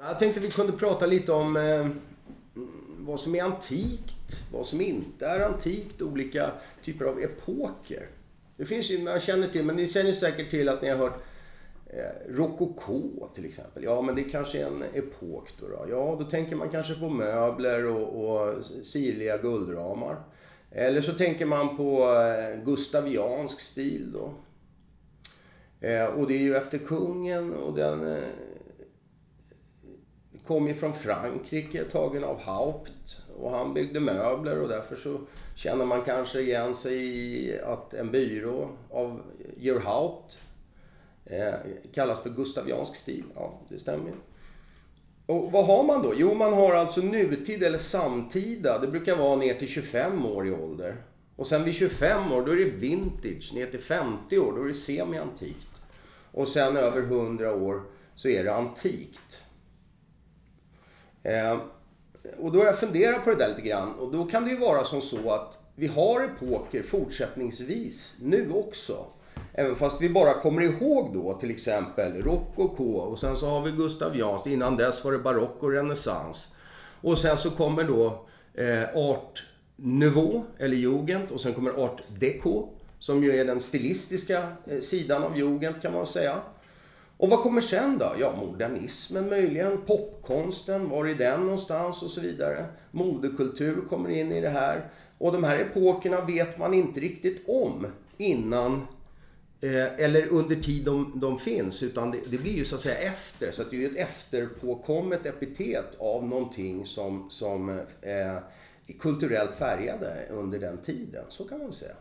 Jag tänkte vi kunde prata lite om eh, vad som är antikt, vad som inte är antikt, olika typer av epoker. Det finns ju, man känner till, men ni känner säkert till att ni har hört eh, rokoko till exempel. Ja, men det är kanske är en epok då, då. Ja, då tänker man kanske på möbler och, och sirliga guldramar. Eller så tänker man på eh, gustaviansk stil då. Eh, och det är ju efter kungen och den eh, kom ju från Frankrike, tagen av Haupt. Och han byggde möbler och därför så känner man kanske igen sig i att en byrå av Georg Haupt eh, kallas för gustaviansk stil. Ja, det stämmer. Och vad har man då? Jo, man har alltså nutid eller samtida. Det brukar vara ner till 25 år i ålder. Och sen vid 25 år, då är det vintage. Ner till 50 år, då är det semi-antikt. Och sen över 100 år så är det antikt. Eh, och då har jag funderat på det där lite grann. Och då kan det ju vara som så att vi har epoker fortsättningsvis, nu också. Även fast vi bara kommer ihåg då till exempel rokoko och sen så har vi gustavianskt. Innan dess var det barock och renässans. Och sen så kommer då eh, art nouveau eller jugend och sen kommer art deco som ju är den stilistiska eh, sidan av jugend kan man säga. Och vad kommer sen då? Ja, modernismen möjligen, popkonsten, var är den någonstans och så vidare. Modekultur kommer in i det här. Och de här epokerna vet man inte riktigt om innan eh, eller under tid de, de finns, utan det, det, blir ju så att säga efter. Så att det är ju ett efterpåkommet epitet av någonting som, som eh, är kulturellt färgade under den tiden. Så kan man säga.